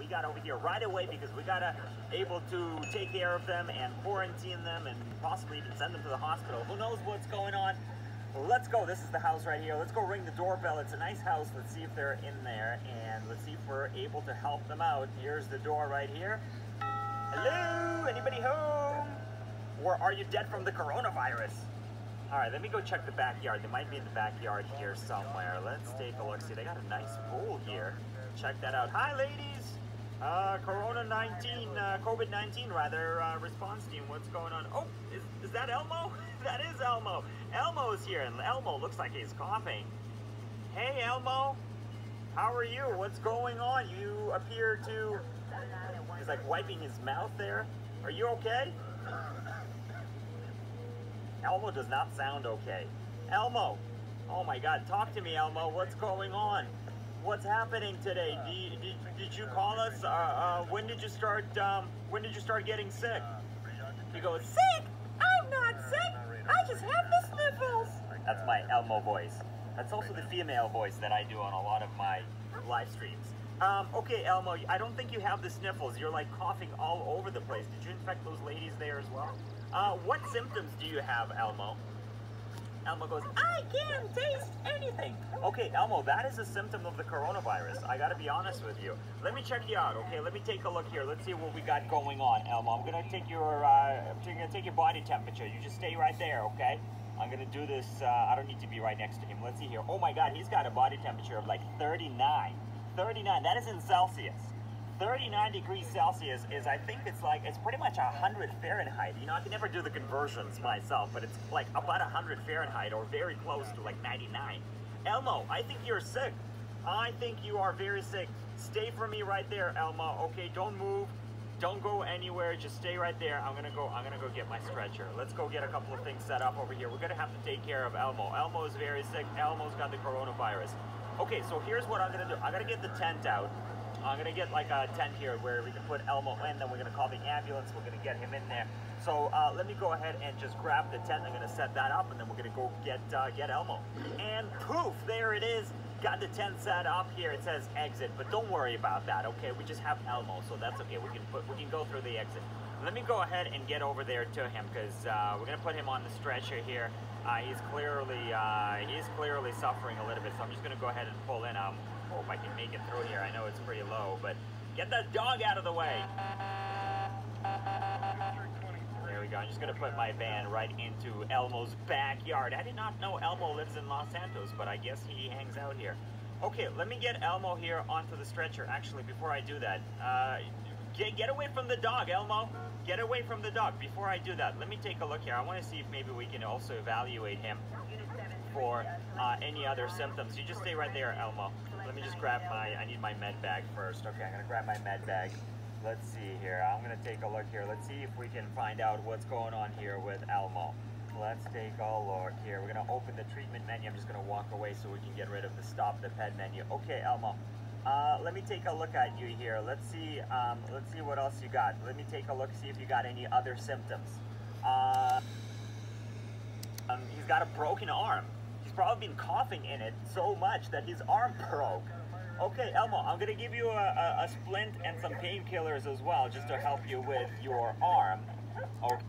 we got over here right away because we gotta able to take care of them and quarantine them and possibly even send them to the hospital. Who knows what's going on? Let's go. This is the house right here. Let's go ring the doorbell. It's a nice house. Let's see if they're in there and let's see if we're able to help them out. Here's the door right here. Hello? Anybody home? Or are you dead from the coronavirus? All right, let me go check the backyard. They might be in the backyard here somewhere. Let's take a look. See, they got a nice pool here. Check that out. Hi, ladies. Uh, Corona 19, uh, COVID 19 rather, uh, response team. What's going on? Oh, is, is that Elmo? that is Elmo. Elmo's here, and Elmo looks like he's coughing. Hey, Elmo. How are you? What's going on? You appear to. He's like wiping his mouth there. Are you okay? Elmo does not sound okay. Elmo! Oh my god, talk to me, Elmo. What's going on? What's happening today? Did, did, did you call us? Uh, uh, when did you start, um, when did you start getting sick? He goes, Sick? I'm not sick. I just have the sniffles. That's my Elmo voice. That's also the female voice that I do on a lot of my live streams. Um, okay, Elmo, I don't think you have the sniffles. You're like coughing all over the place. Did you infect those ladies there as well? Uh, what symptoms do you have, Elmo? Elmo goes, I can't taste anything. Okay, Elmo, that is a symptom of the coronavirus. I gotta be honest with you. Let me check you out, okay? Let me take a look here. Let's see what we got going on, Elmo. I'm gonna take your, uh, I'm gonna take your body temperature. You just stay right there, okay? I'm gonna do this, uh, I don't need to be right next to him. Let's see here. Oh my God, he's got a body temperature of like 39. 39, that is in Celsius. 39 degrees Celsius is, I think it's like, it's pretty much 100 Fahrenheit. You know, I can never do the conversions myself, but it's like about 100 Fahrenheit or very close to like 99. Elmo, I think you're sick. I think you are very sick. Stay for me right there, Elmo. Okay, don't move. Don't go anywhere. Just stay right there. I'm gonna go. I'm gonna go get my stretcher. Let's go get a couple of things set up over here. We're gonna have to take care of Elmo. Elmo is very sick. Elmo's got the coronavirus. Okay, so here's what I'm gonna do. I'm gonna get the tent out. I'm gonna get like a tent here where we can put Elmo in, then we're gonna call the ambulance, we're gonna get him in there. So uh, let me go ahead and just grab the tent, I'm gonna set that up, and then we're gonna go get, uh, get Elmo. And poof, there it is. Got the tent set up here, it says exit, but don't worry about that, okay? We just have Elmo, so that's okay, we can, put, we can go through the exit. Let me go ahead and get over there to him, because uh, we're gonna put him on the stretcher here. Uh, he's clearly, uh, he's clearly suffering a little bit, so I'm just gonna go ahead and pull in. Um, hope I can make it through here. I know it's pretty low, but get that dog out of the way. There we go. I'm just going to put my van right into Elmo's backyard. I did not know Elmo lives in Los Santos, but I guess he hangs out here. Okay, let me get Elmo here onto the stretcher. Actually, before I do that, uh, get, get away from the dog, Elmo. Get away from the dog. Before I do that, let me take a look here. I want to see if maybe we can also evaluate him for uh, any other symptoms. You just stay right there, Elmo. Let me just grab my, I need my med bag first. Okay, I'm gonna grab my med bag. Let's see here. I'm gonna take a look here. Let's see if we can find out what's going on here with Elmo. Let's take a look here. We're gonna open the treatment menu. I'm just gonna walk away so we can get rid of the stop the ped menu. Okay, Elmo. Uh, let me take a look at you here. Let's see. Um, let's see what else you got. Let me take a look. See if you got any other symptoms. Uh, um, he's got a broken arm. He's probably been coughing in it so much that his arm broke. Okay, Elmo, I'm gonna give you a, a, a splint and some painkillers as well, just to help you with your arm. Okay.